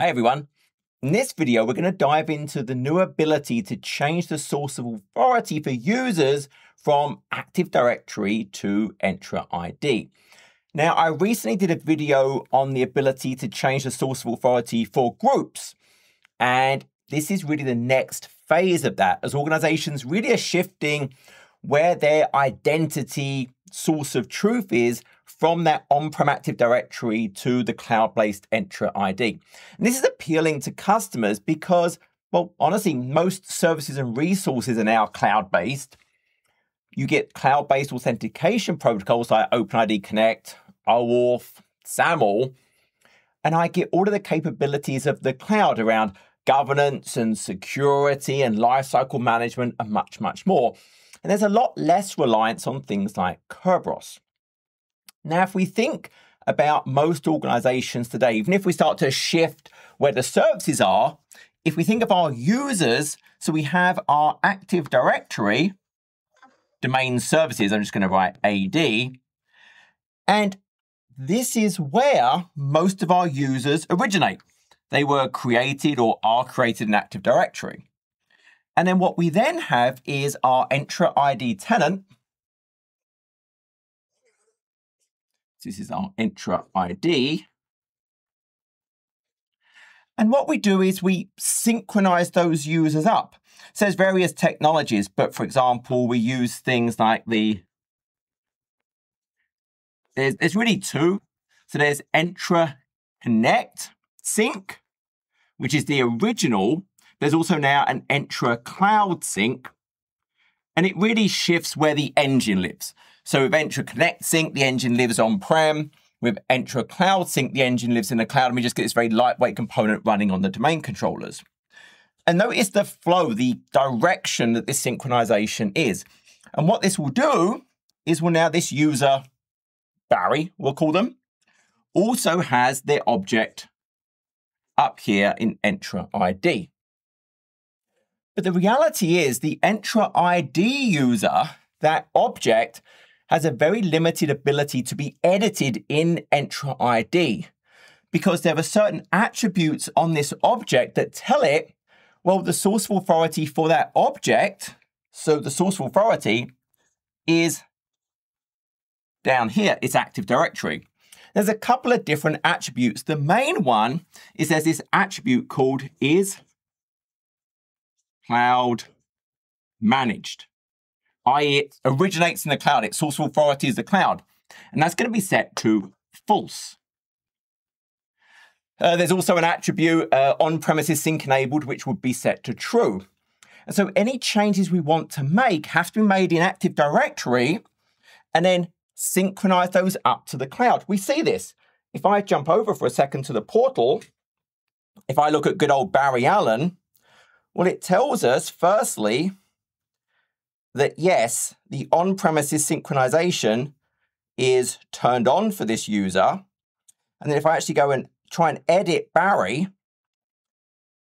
Hi everyone. In this video, we're going to dive into the new ability to change the source of authority for users from Active Directory to Entra ID. Now, I recently did a video on the ability to change the source of authority for groups. And this is really the next phase of that as organizations really are shifting where their identity source of truth is from that on-prem Active Directory to the cloud-based Entra ID. And this is appealing to customers because, well, honestly, most services and resources are now cloud-based. You get cloud-based authentication protocols like OpenID Connect, OAuth, SAML, and I get all of the capabilities of the cloud around governance and security and lifecycle management and much, much more. And there's a lot less reliance on things like Kerberos. Now, if we think about most organizations today, even if we start to shift where the services are, if we think of our users, so we have our Active Directory, domain services, I'm just going to write AD, and this is where most of our users originate. They were created or are created in Active Directory. And then what we then have is our Entra ID tenant. This is our Entra ID. And what we do is we synchronize those users up. So there's various technologies, but for example, we use things like the, there's, there's really two. So there's Entra Connect Sync, which is the original there's also now an Entra Cloud Sync, and it really shifts where the engine lives. So with Entra Connect Sync, the engine lives on-prem. With Entra Cloud Sync, the engine lives in the cloud, and we just get this very lightweight component running on the domain controllers. And notice the flow, the direction that this synchronization is. And what this will do is well now this user, Barry, we'll call them, also has their object up here in Entra ID. But the reality is the Entra ID user, that object, has a very limited ability to be edited in Entra ID because there are certain attributes on this object that tell it, well, the source of authority for that object, so the source of authority is down here, it's Active Directory. There's a couple of different attributes. The main one is there's this attribute called is cloud managed, i.e., it originates in the cloud, its source of authority is the cloud. And that's going to be set to false. Uh, there's also an attribute uh, on premises sync enabled, which would be set to true. And so any changes we want to make have to be made in Active Directory and then synchronize those up to the cloud. We see this. If I jump over for a second to the portal, if I look at good old Barry Allen, well, it tells us, firstly, that yes, the on premises synchronization is turned on for this user. And then if I actually go and try and edit Barry,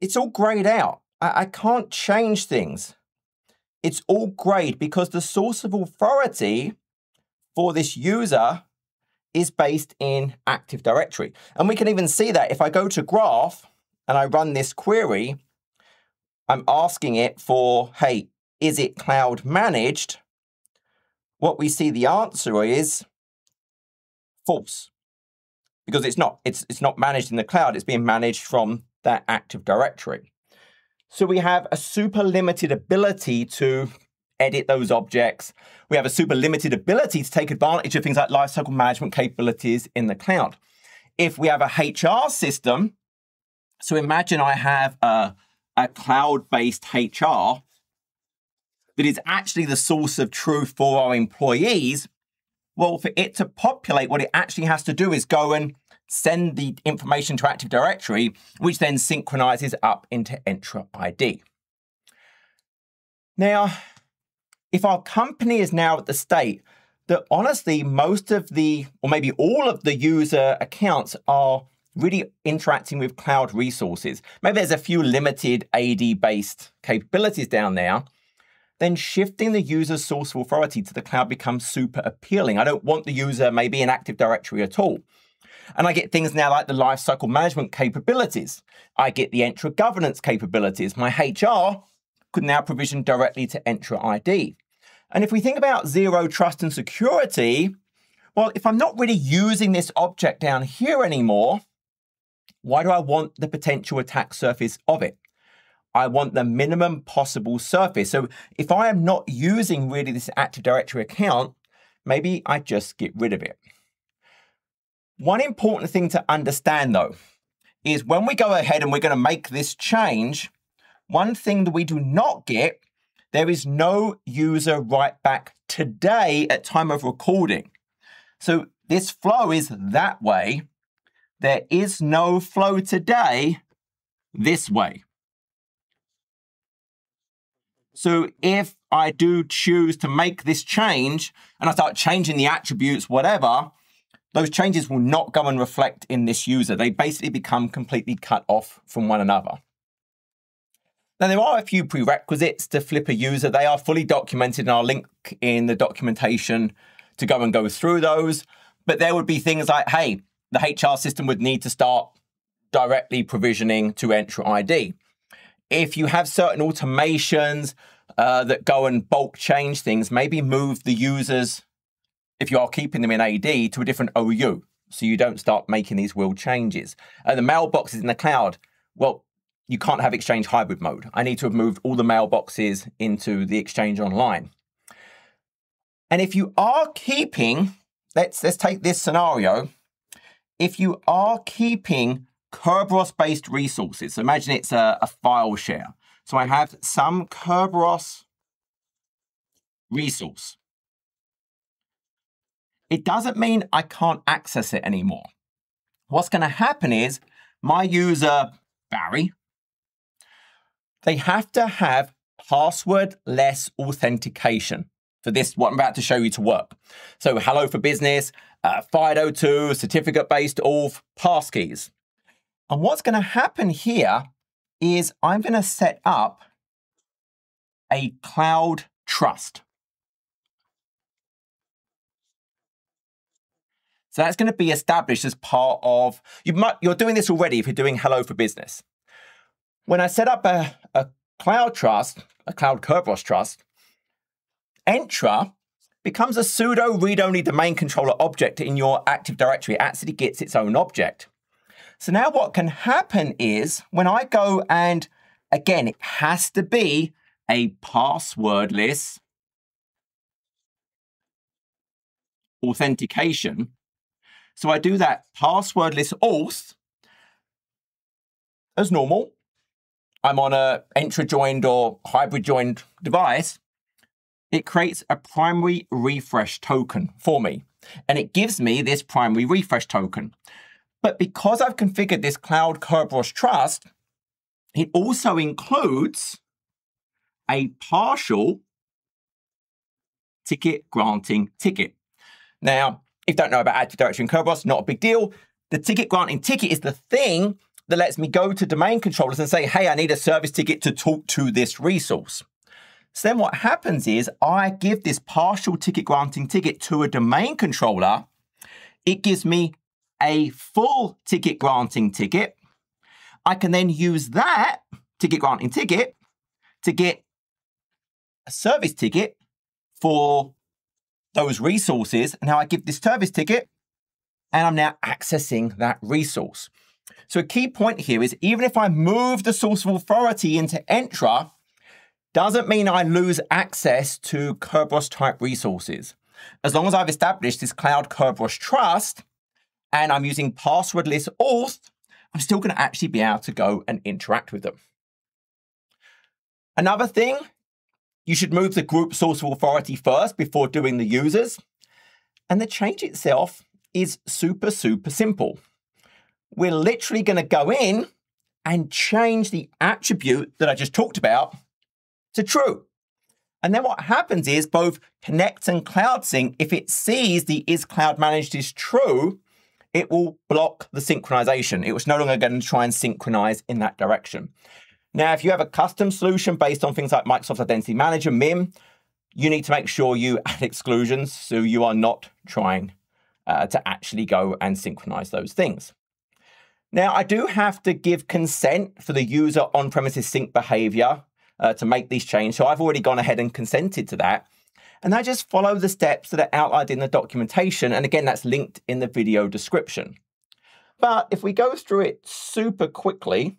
it's all grayed out. I, I can't change things. It's all grayed because the source of authority for this user is based in Active Directory. And we can even see that if I go to Graph and I run this query, I'm asking it for, hey, is it cloud managed? What we see the answer is false. Because it's not, it's, it's not managed in the cloud, it's being managed from that Active Directory. So we have a super limited ability to edit those objects. We have a super limited ability to take advantage of things like lifecycle management capabilities in the cloud. If we have a HR system, so imagine I have a a cloud based HR that is actually the source of truth for our employees, well, for it to populate, what it actually has to do is go and send the information to Active Directory, which then synchronizes up into Entra ID. Now, if our company is now at the state that honestly, most of the, or maybe all of the user accounts are really interacting with cloud resources. Maybe there's a few limited AD based capabilities down there. Then shifting the user's source of authority to the cloud becomes super appealing. I don't want the user maybe in Active Directory at all. And I get things now like the lifecycle management capabilities. I get the Entra governance capabilities. My HR could now provision directly to Entra ID. And if we think about zero trust and security, well, if I'm not really using this object down here anymore, why do I want the potential attack surface of it? I want the minimum possible surface. So if I am not using really this Active Directory account, maybe I just get rid of it. One important thing to understand though, is when we go ahead and we're going to make this change, one thing that we do not get, there is no user write back today at time of recording. So this flow is that way. There is no flow today this way. So if I do choose to make this change and I start changing the attributes, whatever, those changes will not go and reflect in this user. They basically become completely cut off from one another. Now, there are a few prerequisites to flip a user. They are fully documented, and I'll link in the documentation to go and go through those. But there would be things like, hey, the HR system would need to start directly provisioning to Entra ID if you have certain automations uh, that go and bulk change things, maybe move the users, if you are keeping them in AD, to a different OU so you don't start making these real changes. And the mailboxes in the cloud, well, you can't have Exchange hybrid mode. I need to have moved all the mailboxes into the Exchange online. And if you are keeping, let's let's take this scenario. If you are keeping Kerberos based resources. So imagine it's a, a file share. So I have some Kerberos resource. It doesn't mean I can't access it anymore. What's going to happen is my user, Barry, they have to have password-less authentication for this, what I'm about to show you to work. So hello for business, uh, FIDO2, certificate-based auth, passkeys. And what's going to happen here is I'm going to set up a cloud trust. So that's going to be established as part of, you might, you're doing this already if you're doing Hello for Business. When I set up a, a cloud trust, a cloud Kerberos trust, Entra becomes a pseudo read-only domain controller object in your Active Directory. It actually gets its own object. So now what can happen is when I go and, again, it has to be a passwordless authentication. So I do that passwordless auth as normal. I'm on a Entra joined or hybrid joined device. It creates a primary refresh token for me. And it gives me this primary refresh token. But because I've configured this Cloud Kerberos Trust, it also includes a partial ticket granting ticket. Now, if you don't know about Active Directory and Kerberos, not a big deal. The ticket granting ticket is the thing that lets me go to domain controllers and say, hey, I need a service ticket to talk to this resource. So then what happens is I give this partial ticket granting ticket to a domain controller. It gives me a full ticket granting ticket, I can then use that ticket granting ticket to get a service ticket for those resources. And now I give this service ticket and I'm now accessing that resource. So a key point here is even if I move the source of authority into Entra, doesn't mean I lose access to Kerberos type resources. As long as I've established this cloud Kerberos trust, and I'm using passwordless auth, I'm still going to actually be able to go and interact with them. Another thing, you should move the group source of authority first before doing the users. And the change itself is super, super simple. We're literally going to go in and change the attribute that I just talked about to true. And then what happens is both Connect and Cloud Sync, if it sees the is cloud managed is true, it will block the synchronization. It was no longer going to try and synchronize in that direction. Now, if you have a custom solution based on things like Microsoft Identity Manager, MIM, you need to make sure you add exclusions so you are not trying uh, to actually go and synchronize those things. Now, I do have to give consent for the user on premises sync behavior uh, to make these changes. So I've already gone ahead and consented to that. And I just follow the steps that are outlined in the documentation. And again, that's linked in the video description. But if we go through it super quickly,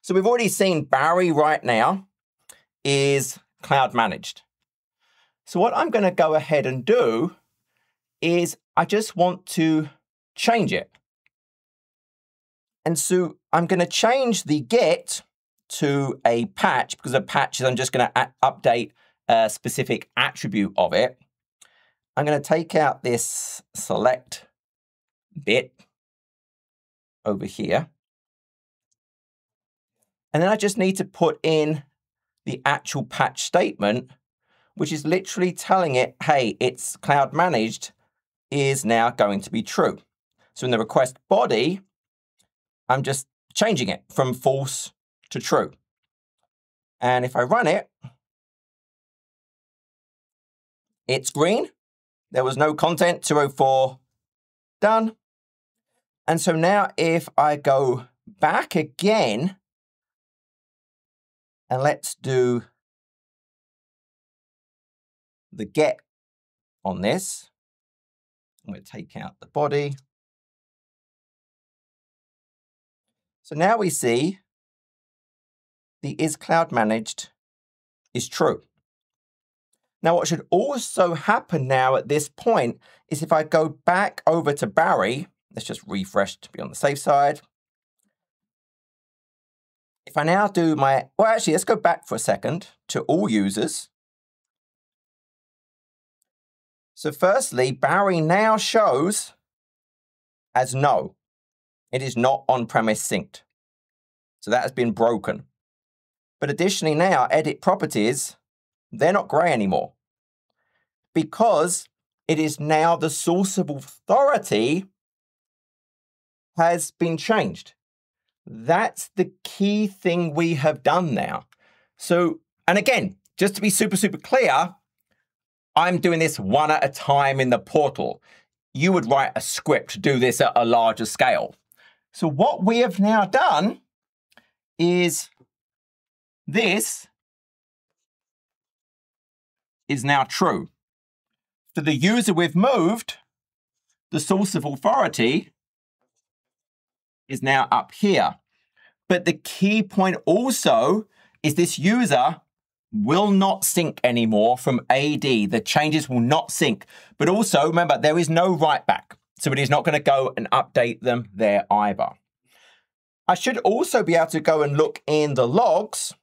so we've already seen Barry right now is cloud managed. So what I'm going to go ahead and do is I just want to change it. And so I'm going to change the get to a patch because a patch is I'm just going to update specific attribute of it. I'm going to take out this select bit over here. And then I just need to put in the actual patch statement, which is literally telling it, hey, it's cloud managed is now going to be true. So in the request body, I'm just changing it from false to true. And if I run it, it's green. There was no content, 204, done. And so now if I go back again, and let's do the get on this. I'm going to take out the body. So now we see the is cloud managed is true. Now, what should also happen now at this point is if I go back over to Barry, let's just refresh to be on the safe side. If I now do my, well, actually, let's go back for a second to all users. So firstly, Barry now shows as no. It is not on-premise synced. So that has been broken. But additionally now, edit properties, they're not gray anymore because it is now the source of authority has been changed. That's the key thing we have done now. So, and again, just to be super, super clear, I'm doing this one at a time in the portal. You would write a script to do this at a larger scale. So what we have now done is this is now true. For the user we've moved, the source of authority is now up here. But the key point also is this user will not sync anymore from AD. The changes will not sync. But also, remember, there is no write back. So it is not going to go and update them there either. I should also be able to go and look in the logs.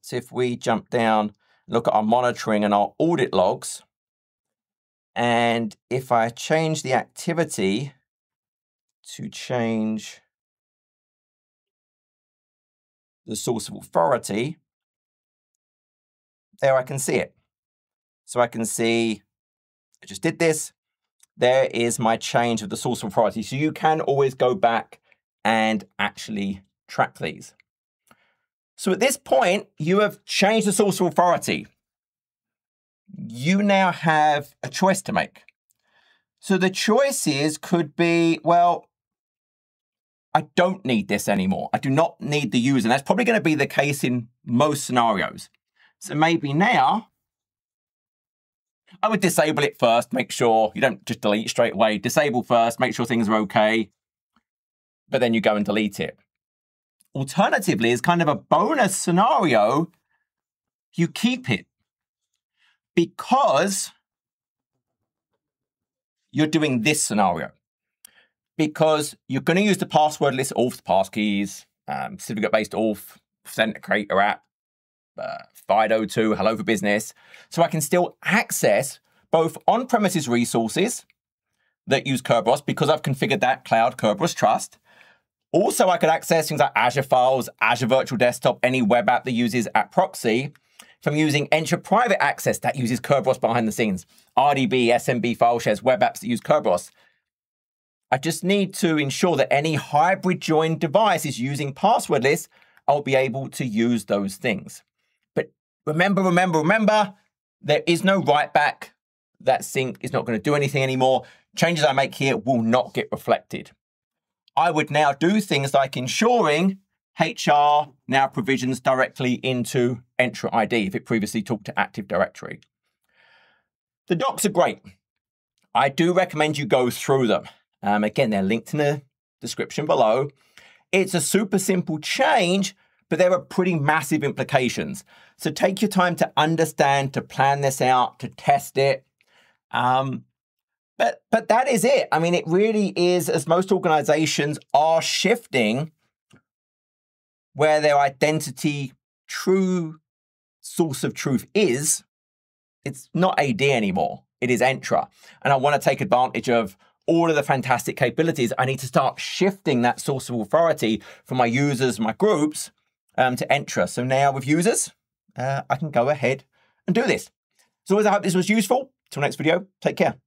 So if we jump down, look at our monitoring and our audit logs, and if I change the activity to change the source of authority, there I can see it. So I can see, I just did this. There is my change of the source of authority. So you can always go back and actually track these. So at this point, you have changed the source of authority. You now have a choice to make. So the choices could be, well, I don't need this anymore. I do not need the user. And that's probably going to be the case in most scenarios. So maybe now I would disable it first, make sure you don't just delete straight away. Disable first, make sure things are okay but then you go and delete it. Alternatively, as kind of a bonus scenario, you keep it because you're doing this scenario. Because you're going to use the passwordless auth passkeys, um, certificate-based auth, authenticator app, uh, FIDO2, Hello for Business, so I can still access both on-premises resources that use Kerberos because I've configured that cloud Kerberos Trust, also, I could access things like Azure Files, Azure Virtual Desktop, any web app that uses App Proxy. I'm using Entra Private Access, that uses Kerberos behind the scenes. RDP, SMB file shares, web apps that use Kerberos. I just need to ensure that any hybrid joined device is using passwordless. I'll be able to use those things. But remember, remember, remember, there is no write back. that sync is not going to do anything anymore. Changes I make here will not get reflected. I would now do things like ensuring HR now provisions directly into Entra ID if it previously talked to Active Directory. The docs are great. I do recommend you go through them. Um, again, they're linked in the description below. It's a super simple change, but there are pretty massive implications. So take your time to understand, to plan this out, to test it. Um, but but that is it. I mean, it really is, as most organizations are shifting where their identity true source of truth is, it's not AD anymore. It is Entra. And I want to take advantage of all of the fantastic capabilities. I need to start shifting that source of authority from my users, my groups, um, to Entra. So now with users, uh, I can go ahead and do this. So as I hope this was useful. Till next video, take care.